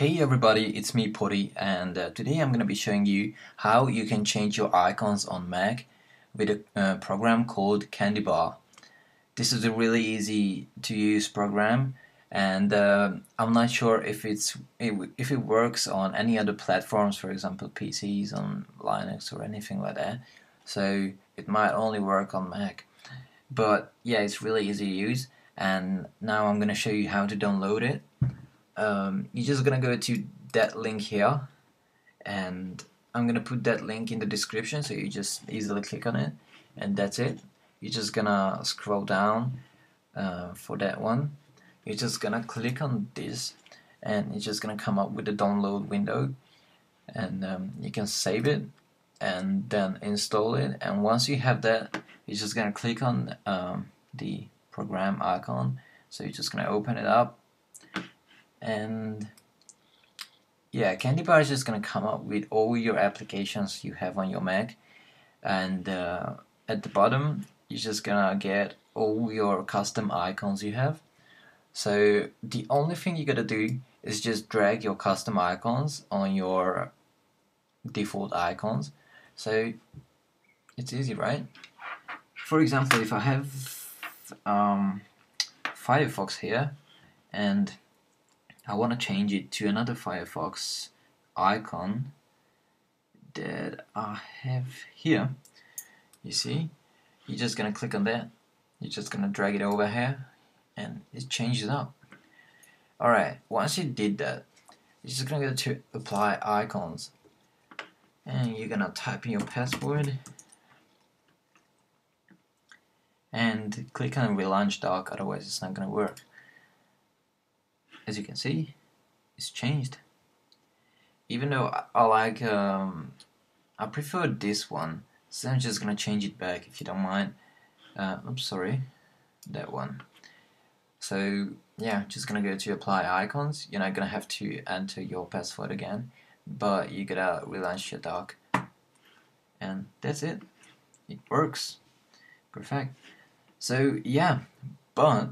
Hey everybody, it's me Puri and uh, today I'm going to be showing you how you can change your icons on Mac with a uh, program called Candy Bar. This is a really easy to use program and uh, I'm not sure if it's if it works on any other platforms for example PCs on Linux or anything like that. So it might only work on Mac. But yeah it's really easy to use and now I'm gonna show you how to download it um, you're just gonna go to that link here and I'm gonna put that link in the description so you just easily click on it and that's it. You're just gonna scroll down uh, for that one. You're just gonna click on this and it's just gonna come up with the download window and um, you can save it and then install it and once you have that you're just gonna click on um, the program icon. So you're just gonna open it up and yeah Candy Bar is just gonna come up with all your applications you have on your Mac. And uh, at the bottom you're just gonna get all your custom icons you have. So the only thing you gotta do is just drag your custom icons on your default icons. So it's easy right? For example if I have um, Firefox here and I want to change it to another Firefox icon that I have here. You see? You're just gonna click on that. You're just gonna drag it over here and it changes up. Alright once you did that you're just gonna go to apply icons. And you're gonna type in your password. And click on relaunch dock otherwise it's not gonna work as you can see it's changed. Even though I, like um, I prefer this one so I'm just gonna change it back if you don't mind. Uh, I'm sorry that one. So yeah just gonna go to apply icons. You're not gonna have to enter your password again but you gotta relaunch your dock and that's it. It works. Perfect. So yeah but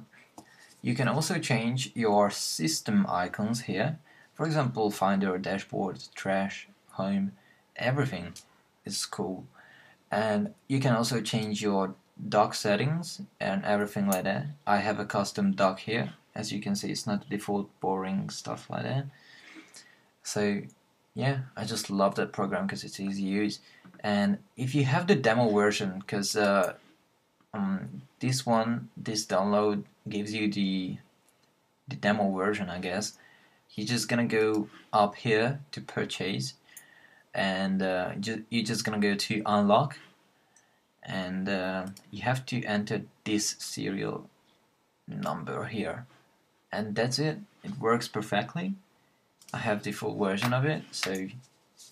you can also change your system icons here. For example, Finder, Dashboard, Trash, Home, everything is cool. And you can also change your dock settings and everything like that. I have a custom dock here. As you can see, it's not the default boring stuff like that. So yeah, I just love that program because it's easy to use. And if you have the demo version, because uh, um, this one, this download gives you the the demo version, I guess. You're just gonna go up here to purchase, and uh, ju you're just gonna go to unlock, and uh, you have to enter this serial number here, and that's it. It works perfectly. I have the full version of it, so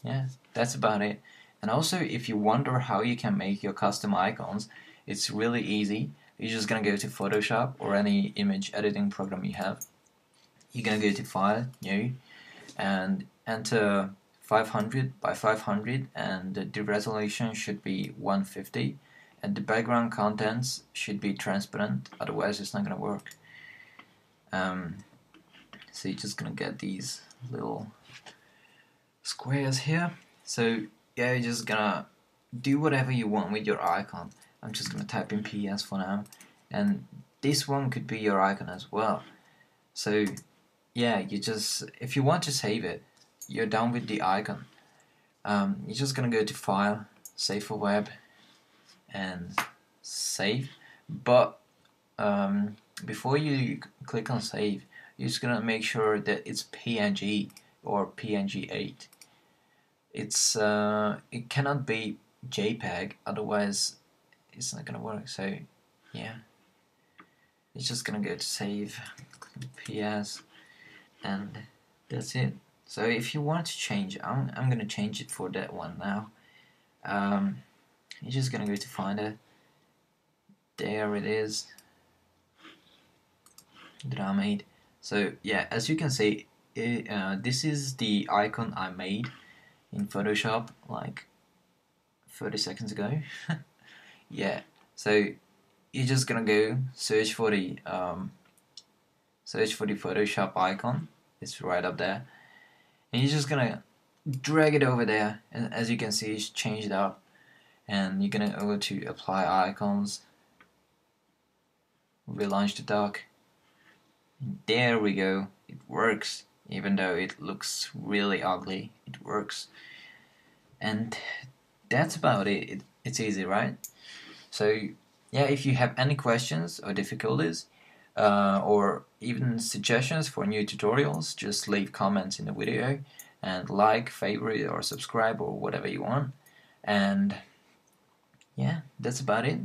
yeah, that's about it. And also, if you wonder how you can make your custom icons, it's really easy. You're just gonna go to Photoshop or any image editing program you have. You're gonna go to File, New, and enter 500 by 500 and the resolution should be 150 and the background contents should be transparent otherwise it's not gonna work um, so you're just gonna get these little squares here so yeah you're just gonna do whatever you want with your icon. I'm just gonna type in PS for now. And this one could be your icon as well. So yeah you just if you want to save it you're done with the icon. Um, you're just gonna go to file save for web and save. But um, before you click on save you're just gonna make sure that it's PNG or PNG8 it's uh, it cannot be JPEG otherwise it's not gonna work so yeah. It's just gonna go to save PS and that's it. So if you want to change I'm, I'm gonna change it for that one now. Um, you're just gonna go to Finder. There it is. That I made. So yeah as you can see it, uh, this is the icon I made in Photoshop like 30 seconds ago. Yeah so you're just gonna go search for the um, search for the Photoshop icon. It's right up there. And you're just gonna drag it over there and as you can see it's changed up. And you're gonna go to apply icons. Relaunch the dock there we go. It works even though it looks really ugly it works. And that's about it, it it's easy right? So yeah if you have any questions or difficulties uh, or even suggestions for new tutorials just leave comments in the video and like favorite or subscribe or whatever you want. And yeah that's about it.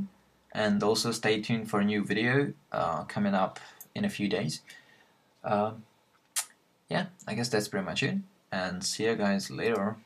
And also stay tuned for a new video uh, coming up in a few days. Uh, yeah I guess that's pretty much it and see you guys later